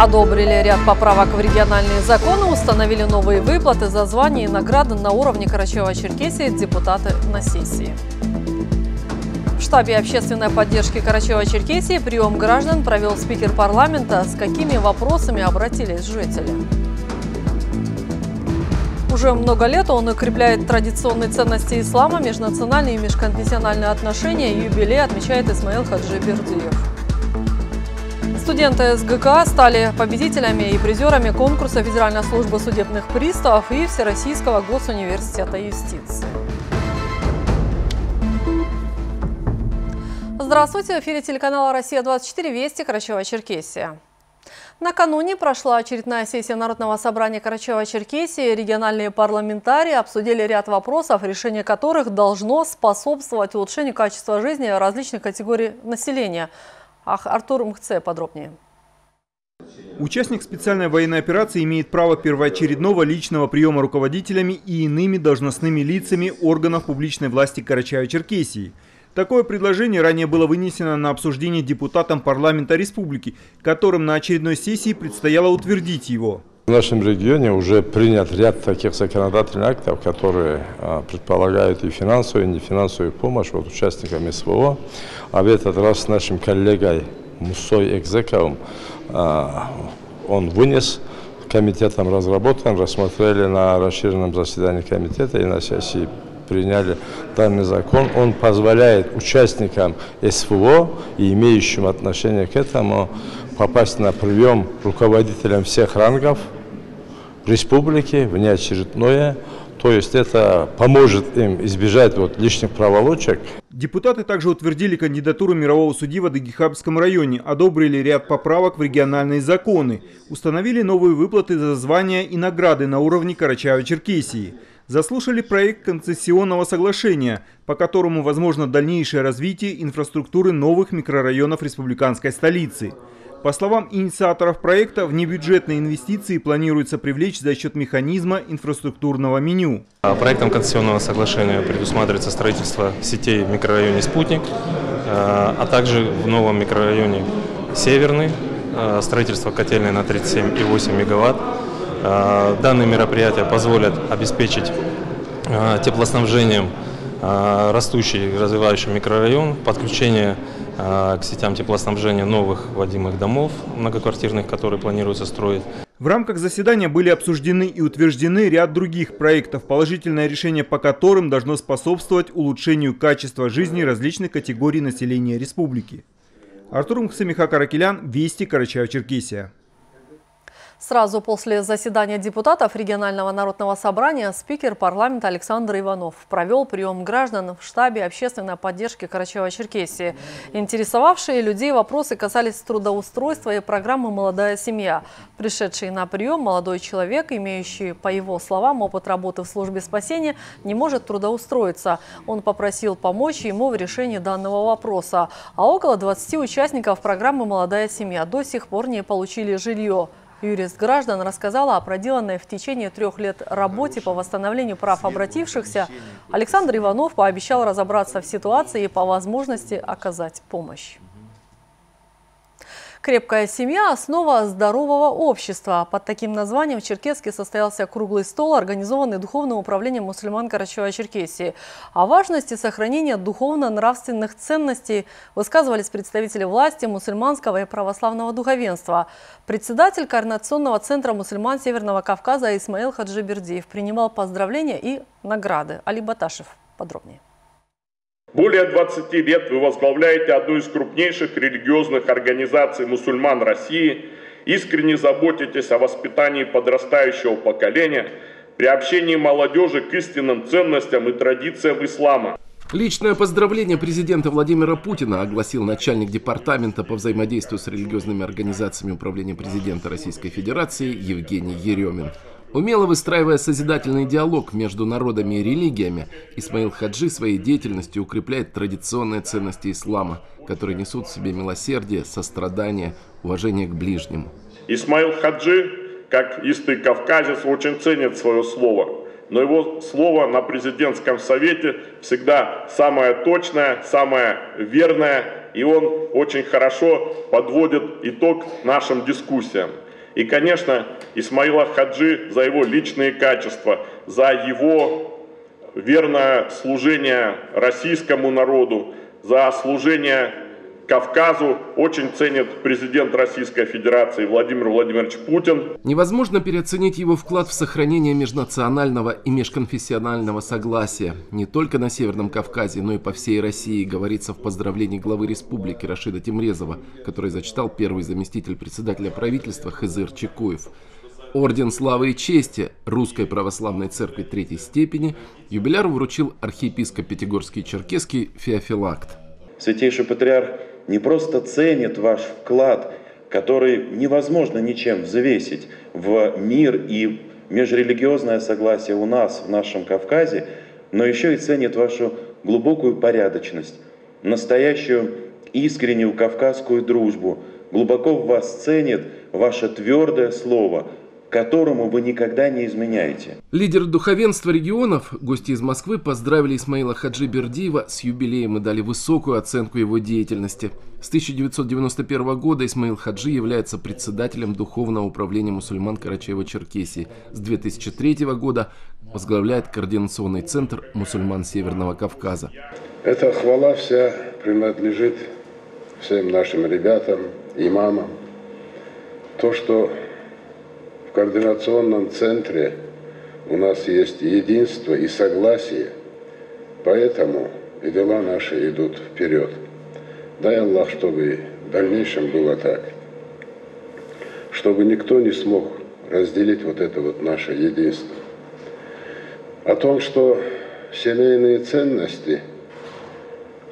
Одобрили ряд поправок в региональные законы, установили новые выплаты за звания и награды на уровне Карачева-Черкесии депутаты на сессии. В штабе общественной поддержки Карачева-Черкесии прием граждан провел спикер парламента. С какими вопросами обратились жители? Уже много лет он укрепляет традиционные ценности ислама, межнациональные и межконфессиональные отношения. Юбилей отмечает Исмаил Хаджи Бердиев. Студенты СГК стали победителями и призерами конкурса Федеральной службы судебных приставов и Всероссийского госуниверситета юстиции. Здравствуйте, в эфире телеканала «Россия-24. Вести. Карачева-Черкесия». Накануне прошла очередная сессия Народного собрания Карачева-Черкесии. Региональные парламентарии обсудили ряд вопросов, решение которых должно способствовать улучшению качества жизни различных категорий населения. Ах, Артур Мхце подробнее. Участник специальной военной операции имеет право первоочередного личного приема руководителями и иными должностными лицами органов публичной власти Карачаева-Черкесии – Такое предложение ранее было вынесено на обсуждение депутатам парламента республики, которым на очередной сессии предстояло утвердить его. В нашем регионе уже принят ряд таких законодательных актов, которые а, предполагают и финансовую, и нефинансовую помощь вот, участникам СВО. А в этот раз с нашим коллегой Мусой Экзековым а, он вынес комитетом разработан, рассмотрели на расширенном заседании комитета и на сессии приняли данный закон, он позволяет участникам СВО и имеющим отношение к этому попасть на прием руководителям всех рангов республики, внеочередное. То есть это поможет им избежать вот лишних проволочек. Депутаты также утвердили кандидатуру мирового судьи в Адыгихабском районе, одобрили ряд поправок в региональные законы, установили новые выплаты за звания и награды на уровне Карачаева-Черкесии заслушали проект концессионного соглашения, по которому возможно дальнейшее развитие инфраструктуры новых микрорайонов республиканской столицы. По словам инициаторов проекта, внебюджетные инвестиции планируется привлечь за счет механизма инфраструктурного меню. А проектом концессионного соглашения предусматривается строительство сетей в микрорайоне «Спутник», а, а также в новом микрорайоне «Северный», а, строительство котельной на 37,8 мегаватт, данные мероприятия позволят обеспечить теплоснабжением растущий и развивающий микрорайон, подключение к сетям теплоснабжения новых вводимых домов многоквартирных, которые планируется строить. В рамках заседания были обсуждены и утверждены ряд других проектов, положительное решение по которым должно способствовать улучшению качества жизни различных категорий населения республики. Артур Мхсамиха Каракелян, Вести, Карачаево-Черкесия. Сразу после заседания депутатов регионального народного собрания спикер парламента Александр Иванов провел прием граждан в штабе общественной поддержки Карачева-Черкесии. Интересовавшие людей вопросы касались трудоустройства и программы «Молодая семья». Пришедший на прием молодой человек, имеющий, по его словам, опыт работы в службе спасения, не может трудоустроиться. Он попросил помочь ему в решении данного вопроса. А около 20 участников программы «Молодая семья» до сих пор не получили жилье. Юрист граждан рассказала о проделанной в течение трех лет работе по восстановлению прав обратившихся. Александр Иванов пообещал разобраться в ситуации и по возможности оказать помощь. Крепкая семья – основа здорового общества. Под таким названием в Черкеске состоялся круглый стол, организованный Духовным управлением мусульман Карачева-Черкесии. О важности сохранения духовно-нравственных ценностей высказывались представители власти мусульманского и православного духовенства. Председатель Координационного центра мусульман Северного Кавказа Исмаил Хаджибердиев принимал поздравления и награды. Али Баташев подробнее. Более 20 лет вы возглавляете одну из крупнейших религиозных организаций мусульман России, искренне заботитесь о воспитании подрастающего поколения, приобщении молодежи к истинным ценностям и традициям ислама. Личное поздравление президента Владимира Путина огласил начальник департамента по взаимодействию с религиозными организациями управления президента Российской Федерации Евгений Еремин. Умело выстраивая созидательный диалог между народами и религиями, Исмаил Хаджи своей деятельностью укрепляет традиционные ценности ислама, которые несут в себе милосердие, сострадание, уважение к ближнему. Исмаил Хаджи, как истый кавказец, очень ценит свое слово. Но его слово на президентском совете всегда самое точное, самое верное, и он очень хорошо подводит итог нашим дискуссиям. И, конечно, Исмаила Хаджи за его личные качества, за его верное служение российскому народу, за служение Кавказу очень ценит президент Российской Федерации Владимир Владимирович Путин. Невозможно переоценить его вклад в сохранение межнационального и межконфессионального согласия. Не только на Северном Кавказе, но и по всей России, говорится в поздравлении главы республики Рашида Тимрезова, который зачитал первый заместитель председателя правительства Хызыр Чекуев. Орден Славы и Чести Русской Православной Церкви Третьей степени юбиляру вручил архиепископ Пятигорский Черкесский Феофилакт. Святейший Патриарх не просто ценит ваш вклад, который невозможно ничем взвесить в мир и межрелигиозное согласие у нас, в нашем Кавказе, но еще и ценит вашу глубокую порядочность, настоящую искреннюю кавказскую дружбу, глубоко в вас ценит ваше твердое слово – которому вы никогда не изменяете. Лидер духовенства регионов, гости из Москвы, поздравили Исмаила Хаджи Бердиева с юбилеем и дали высокую оценку его деятельности. С 1991 года Исмаил Хаджи является председателем Духовного управления мусульман Карачаева-Черкесии. С 2003 года возглавляет Координационный центр мусульман Северного Кавказа. Эта хвала вся принадлежит всем нашим ребятам, имамам. То, что в координационном центре у нас есть единство и согласие, поэтому и дела наши идут вперед. Дай Аллах, чтобы в дальнейшем было так, чтобы никто не смог разделить вот это вот наше единство. О том, что семейные ценности,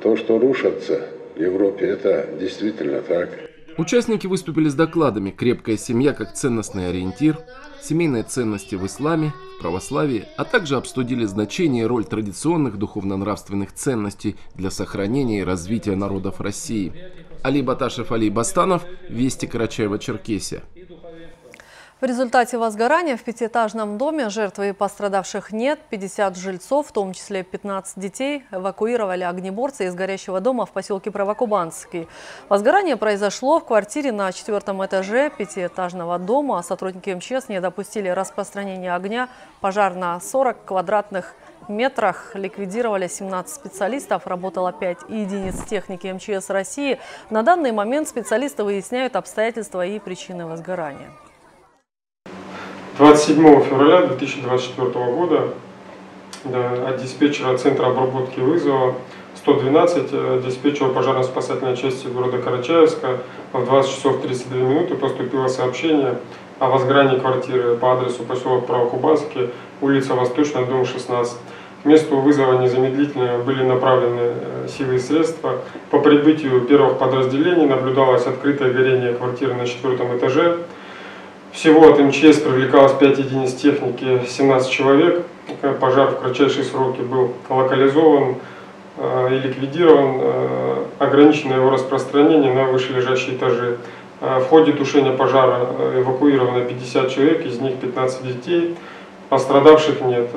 то, что рушатся в Европе, это действительно так – Участники выступили с докладами «Крепкая семья как ценностный ориентир», «Семейные ценности в исламе», в православии, а также обсудили значение и роль традиционных духовно-нравственных ценностей для сохранения и развития народов России. Али Баташев, Али Бастанов, Вести Карачаева-Черкесия. В результате возгорания в пятиэтажном доме жертвы и пострадавших нет. 50 жильцов, в том числе 15 детей, эвакуировали огнеборцы из горящего дома в поселке Правокубанский. Возгорание произошло в квартире на четвертом этаже пятиэтажного дома. Сотрудники МЧС не допустили распространения огня. Пожар на 40 квадратных метрах ликвидировали 17 специалистов, работало 5 единиц техники МЧС России. На данный момент специалисты выясняют обстоятельства и причины возгорания. 27 февраля 2024 года да, от диспетчера Центра обработки вызова 112 э, диспетчера пожарно-спасательной части города Карачаевска в 20 часов 32 минуты поступило сообщение о возгорании квартиры по адресу поселок Правокубанский, улица Восточная, дом 16. К месту вызова незамедлительно были направлены э, силы и средства. По прибытию первых подразделений наблюдалось открытое горение квартиры на четвертом этаже. Всего от МЧС привлекалось 5 единиц техники, 17 человек. Пожар в кратчайшие сроки был локализован э, и ликвидирован. Э, ограничено его распространение на вышележащие этажи. Э, в ходе тушения пожара эвакуировано 50 человек, из них 15 детей. Пострадавших нет.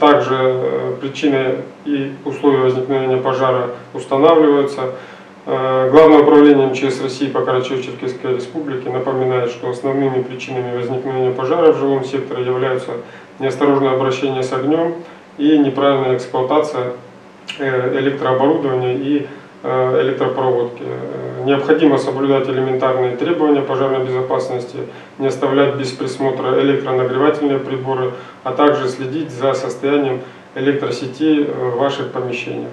Также причины и условия возникновения пожара устанавливаются. Э, Главное управление МЧС России по Карачаево-Черкесской республике напоминает, что основными причинами возникновения пожара в жилом секторе являются неосторожное обращение с огнем и неправильная эксплуатация э, электрооборудования и э, электропроводки. Необходимо соблюдать элементарные требования пожарной безопасности, не оставлять без присмотра электронагревательные приборы, а также следить за состоянием электросетей в ваших помещениях.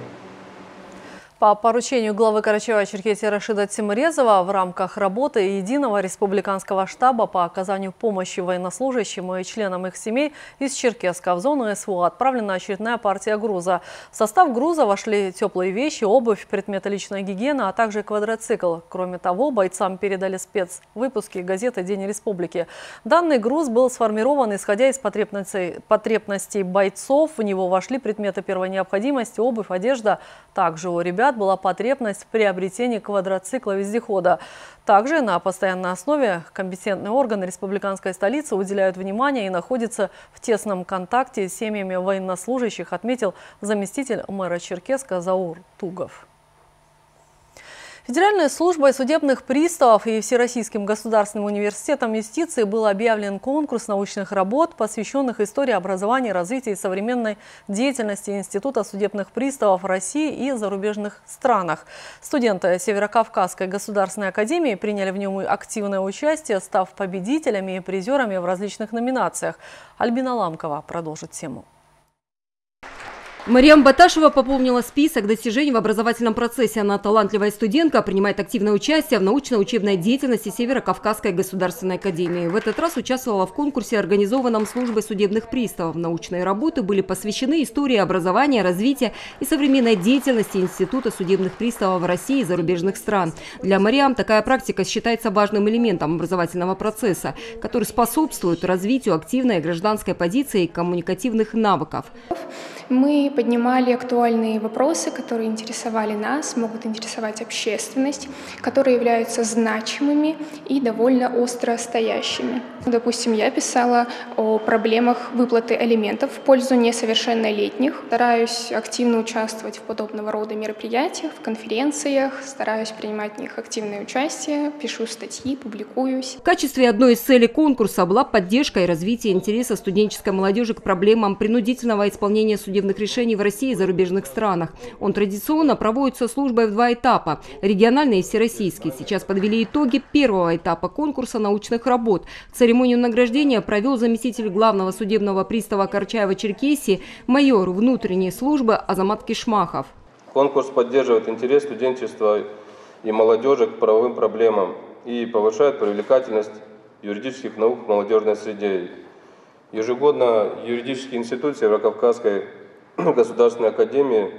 По поручению главы Карачаева-Черкесии Рашида Тимырезова в рамках работы Единого республиканского штаба по оказанию помощи военнослужащим и членам их семей из Черкеска в зону СВО отправлена очередная партия груза. В состав груза вошли теплые вещи, обувь, предметы личной гигиены, а также квадроцикл. Кроме того, бойцам передали спецвыпуски газеты «День республики». Данный груз был сформирован, исходя из потребностей, потребностей бойцов. В него вошли предметы первой необходимости, обувь, одежда. Также у ребят ребят была потребность в приобретении квадроцикла-вездехода. Также на постоянной основе компетентные органы республиканской столицы уделяют внимание и находятся в тесном контакте с семьями военнослужащих, отметил заместитель мэра Черкеска Заур Тугов. Федеральной службой судебных приставов и Всероссийским государственным университетом юстиции был объявлен конкурс научных работ, посвященных истории образования, развития и современной деятельности Института судебных приставов России и зарубежных странах. Студенты Северокавказской государственной академии приняли в нем активное участие, став победителями и призерами в различных номинациях. Альбина Ламкова продолжит тему. Мариам Баташева пополнила список достижений в образовательном процессе. Она талантливая студентка, принимает активное участие в научно-учебной деятельности Северо-Кавказской государственной академии. В этот раз участвовала в конкурсе, организованном службой судебных приставов. Научные работы были посвящены истории образования, развития и современной деятельности Института судебных приставов России и зарубежных стран. Для Мариам такая практика считается важным элементом образовательного процесса, который способствует развитию активной гражданской позиции и коммуникативных навыков. Мы поднимали актуальные вопросы, которые интересовали нас, могут интересовать общественность, которые являются значимыми и довольно остро стоящими. Допустим, я писала о проблемах выплаты алиментов в пользу несовершеннолетних. Стараюсь активно участвовать в подобного рода мероприятиях, в конференциях, стараюсь принимать в них активное участие, пишу статьи, публикуюсь. В качестве одной из целей конкурса была поддержка и развитие интереса студенческой молодежи к проблемам принудительного исполнения судебных судебных решений в России и зарубежных странах. Он традиционно проводится службой в два этапа – региональный и всероссийский. Сейчас подвели итоги первого этапа конкурса научных работ. Церемонию награждения провел заместитель главного судебного пристава Карчаева-Черкесии, майор внутренней службы Азамат Кишмахов. Конкурс поддерживает интерес студенчества и молодежи к правовым проблемам и повышает привлекательность юридических наук в молодежной среде. Ежегодно юридический институт Северокавказской Государственной Академии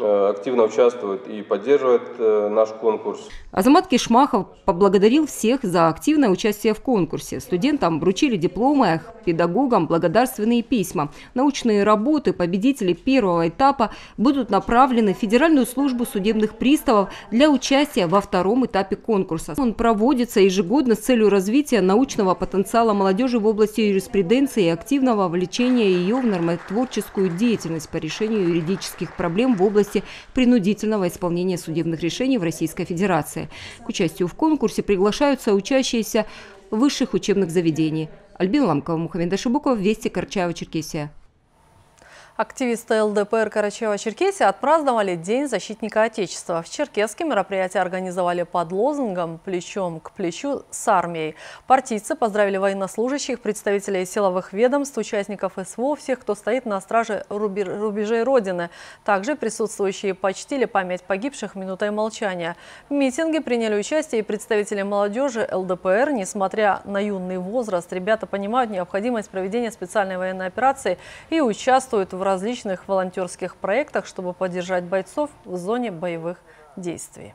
активно участвует и поддерживает э, наш конкурс. Азамат Кишмахов поблагодарил всех за активное участие в конкурсе. Студентам вручили дипломы, педагогам благодарственные письма. Научные работы победителей первого этапа будут направлены в Федеральную службу судебных приставов для участия во втором этапе конкурса. Он проводится ежегодно с целью развития научного потенциала молодежи в области юриспруденции и активного вовлечения ее в нормотворческую деятельность по решению юридических проблем в области области принудительного исполнения судебных решений в Российской Федерации. К участию в конкурсе приглашаются учащиеся высших учебных заведений. Альбина Ламкова, Мухаммед Ашибуков, Вести, Корчаева, Черкесия. Активисты ЛДПР Карачаева-Черкесия отпраздновали День защитника Отечества. В Черкеске мероприятие организовали под лозунгом «Плечом к плечу с армией». Партийцы поздравили военнослужащих, представителей силовых ведомств, участников СВО, всех, кто стоит на страже рубежей Родины. Также присутствующие почтили память погибших минутой молчания. В митинге приняли участие и представители молодежи ЛДПР. Несмотря на юный возраст, ребята понимают необходимость проведения специальной военной операции и участвуют в различных волонтерских проектах, чтобы поддержать бойцов в зоне боевых действий.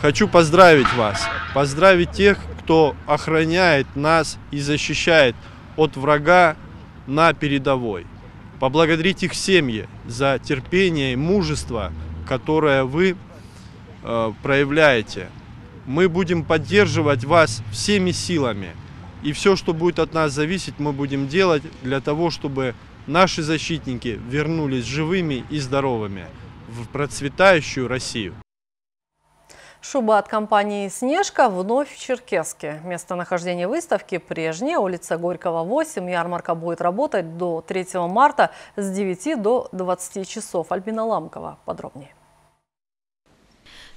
Хочу поздравить вас, поздравить тех, кто охраняет нас и защищает от врага на передовой. Поблагодарить их семьи за терпение и мужество, которое вы э, проявляете. Мы будем поддерживать вас всеми силами. И все, что будет от нас зависеть, мы будем делать для того, чтобы наши защитники вернулись живыми и здоровыми в процветающую Россию. Шуба от компании «Снежка» вновь в Черкеске. Местонахождение выставки прежнее, улица Горького, 8. Ярмарка будет работать до 3 марта с 9 до 20 часов. Альбина Ламкова подробнее.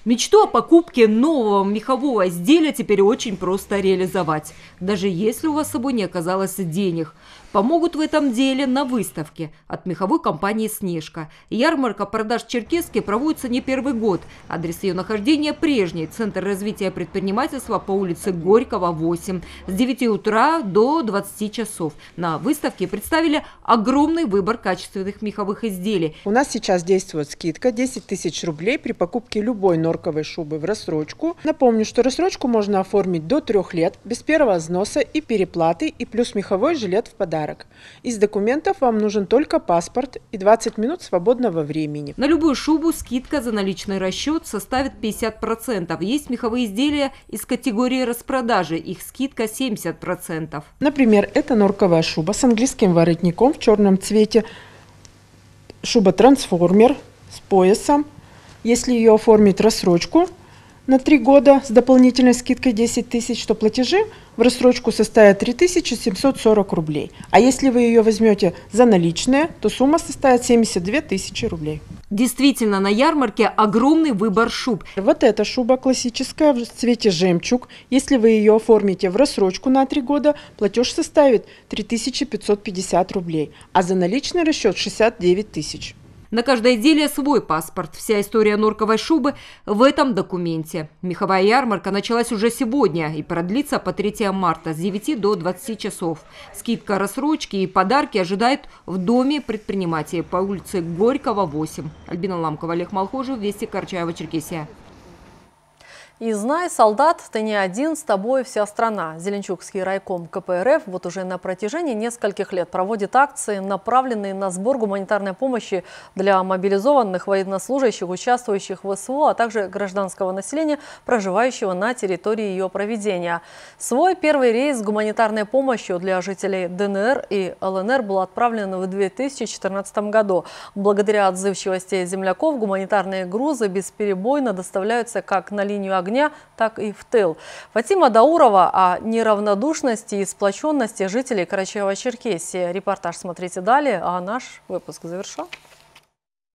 Мечту о покупке нового мехового изделия теперь очень просто реализовать, даже если у вас с собой не оказалось денег. Помогут в этом деле на выставке от меховой компании «Снежка». Ярмарка продаж Черкесски проводится не первый год. Адрес ее нахождения прежний. Центр развития предпринимательства по улице Горького, 8. С 9 утра до 20 часов. На выставке представили огромный выбор качественных меховых изделий. У нас сейчас действует скидка 10 тысяч рублей при покупке любой норковой шубы в рассрочку. Напомню, что рассрочку можно оформить до трех лет без первого взноса и переплаты и плюс меховой жилет в подарок подарок. Из документов вам нужен только паспорт и 20 минут свободного времени. На любую шубу скидка за наличный расчет составит 50%. Есть меховые изделия из категории распродажи, их скидка 70%. Например, это норковая шуба с английским воротником в черном цвете, шуба-трансформер с поясом, Если ее оформить рассрочку на три года с дополнительной скидкой 10 тысяч, то платежи в рассрочку составят 3740 рублей. А если вы ее возьмете за наличные, то сумма составит 72 тысячи рублей. Действительно, на ярмарке огромный выбор шуб. Вот эта шуба классическая в цвете жемчуг. Если вы ее оформите в рассрочку на три года, платеж составит 3550 рублей, а за наличный расчет 69 тысяч. На каждое изделие свой паспорт. Вся история норковой шубы в этом документе. Меховая ярмарка началась уже сегодня и продлится по 3 марта с 9 до 20 часов. Скидка рассрочки и подарки ожидает в Доме предпринимателей по улице Горького, 8. Альбина Ламкова, Олег Малхожев, Вести Карчаева, Черкесия. И знай, солдат, ты не один, с тобой вся страна. Зеленчукский райком КПРФ вот уже на протяжении нескольких лет проводит акции, направленные на сбор гуманитарной помощи для мобилизованных военнослужащих, участвующих в СВО, а также гражданского населения, проживающего на территории ее проведения. Свой первый рейс с гуманитарной помощью для жителей ДНР и ЛНР был отправлен в 2014 году. Благодаря отзывчивости земляков гуманитарные грузы бесперебойно доставляются как на линию огня, огня, так и в тыл. Фатима Даурова о неравнодушности и сплоченности жителей Карачаева-Черкесии. Репортаж смотрите далее, а наш выпуск завершен.